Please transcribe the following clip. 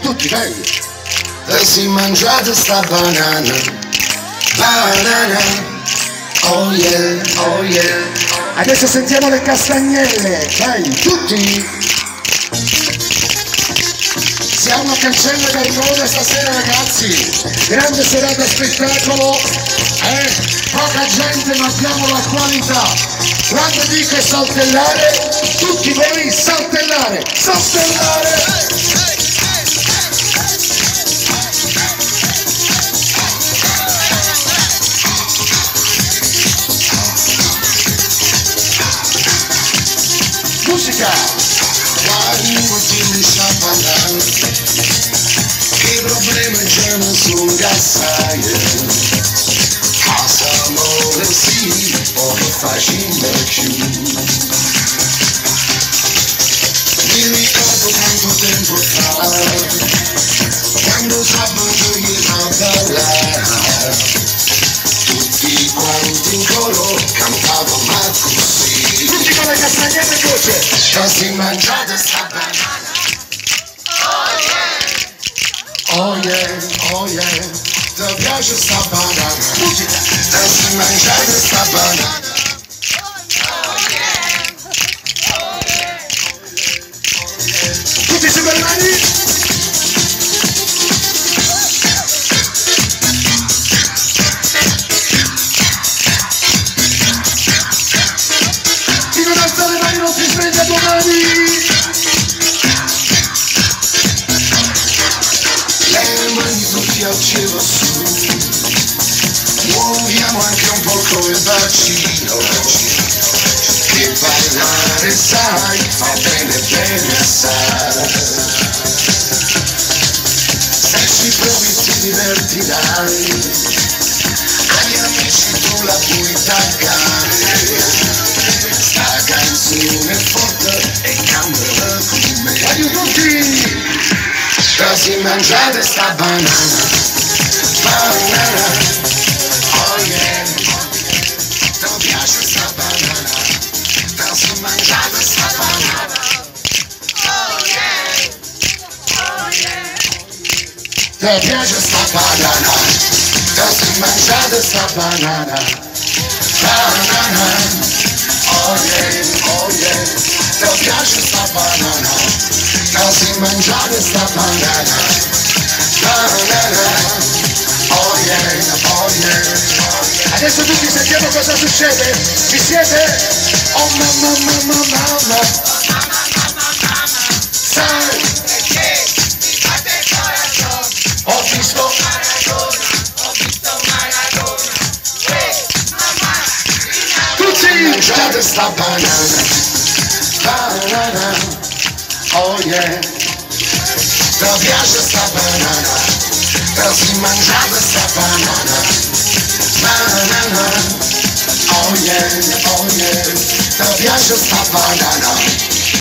tutti belli. E si mangiate sta banana, banana, oh yeah, oh yeah. Adesso sentiamo le castagnelle, dai, tutti. Siamo a Cancella Gargone stasera ragazzi, grande serata spettacolo, eh? poca gente ma abbiamo la qualità. Quando dico saltellare, tutti voi saltellare, saltellare! música. Guarulhos que me chamarão. Que problema de anos nunca saia. a amor, eu sigo faz faxina. shit. Don't see my Oh yeah. Oh yeah, oh yeah. The pleasure's a banana. Don't see my child. Le mani tutti al cielo su. Muoviamo anche un po' come bacino. Che ballare sai, fa bene bene assai. Se ci provi ti divertirai. Agli amici tu la puoi taggare. Sta canzone è Olha o Duque Trouxe manjada essa banana Banana Oh yeah Então viaja essa banana Trouxe manjada essa banana Oh yeah Oh yeah Então viaja essa banana Trouxe manjada essa banana Banana oh yeah, ti piace sta banana, così mangiate sta banana, banana, yeah. Adesso tutti sentiamo cosa succede! Ci siete? Oh mamma Ten żaden banana Banana Oh yeah To wiarze dla banana Teraz i manżadę dla banana Banana Oh yeah, oh yeah To wiarze dla banana